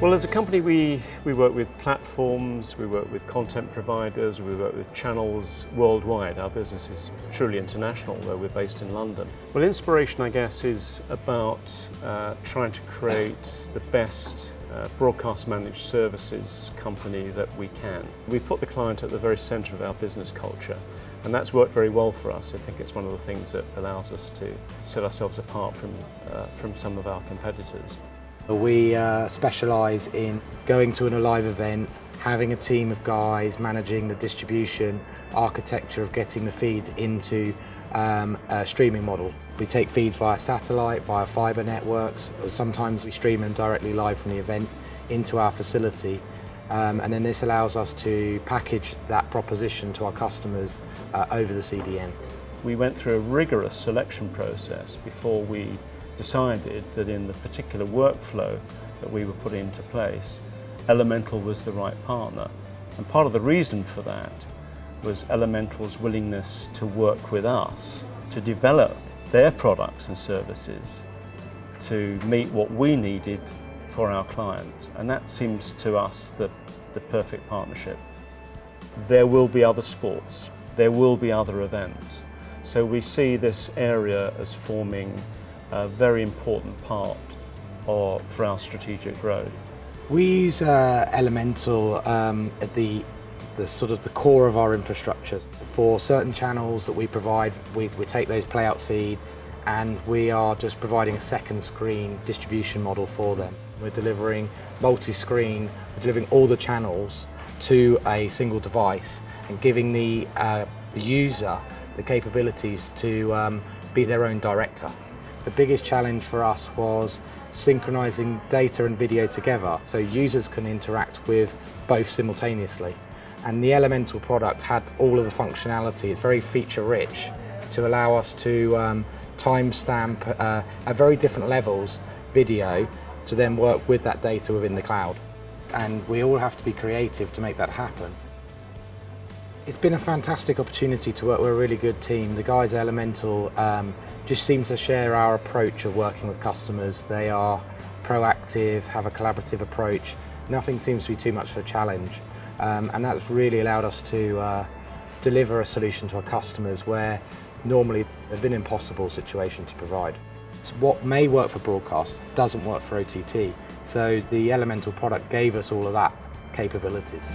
Well, as a company, we, we work with platforms, we work with content providers, we work with channels worldwide. Our business is truly international, though we're based in London. Well, inspiration, I guess, is about uh, trying to create the best uh, broadcast managed services company that we can. We put the client at the very centre of our business culture. And that's worked very well for us. I think it's one of the things that allows us to set ourselves apart from, uh, from some of our competitors. We uh, specialise in going to an live event, having a team of guys managing the distribution, architecture of getting the feeds into um, a streaming model. We take feeds via satellite, via fibre networks, sometimes we stream them directly live from the event into our facility um, and then this allows us to package that proposition to our customers uh, over the CDN. We went through a rigorous selection process before we decided that in the particular workflow that we were putting into place, Elemental was the right partner. And part of the reason for that was Elemental's willingness to work with us to develop their products and services to meet what we needed for our clients. And that seems to us the, the perfect partnership. There will be other sports, there will be other events. So we see this area as forming a very important part of, for our strategic growth. We use uh, Elemental um, at the, the sort of the core of our infrastructure. For certain channels that we provide, we, we take those playout feeds and we are just providing a second screen distribution model for them. We're delivering multi-screen, we're delivering all the channels to a single device and giving the, uh, the user the capabilities to um, be their own director. The biggest challenge for us was synchronizing data and video together so users can interact with both simultaneously. And the Elemental product had all of the functionality, it's very feature rich to allow us to um, timestamp uh, at very different levels video to then work with that data within the cloud. And we all have to be creative to make that happen. It's been a fantastic opportunity to work with a really good team. The guys at Elemental um, just seem to share our approach of working with customers. They are proactive, have a collaborative approach. Nothing seems to be too much of a challenge. Um, and that's really allowed us to uh, deliver a solution to our customers where normally there's been an impossible situation to provide. So what may work for broadcast doesn't work for OTT. So the Elemental product gave us all of that capabilities.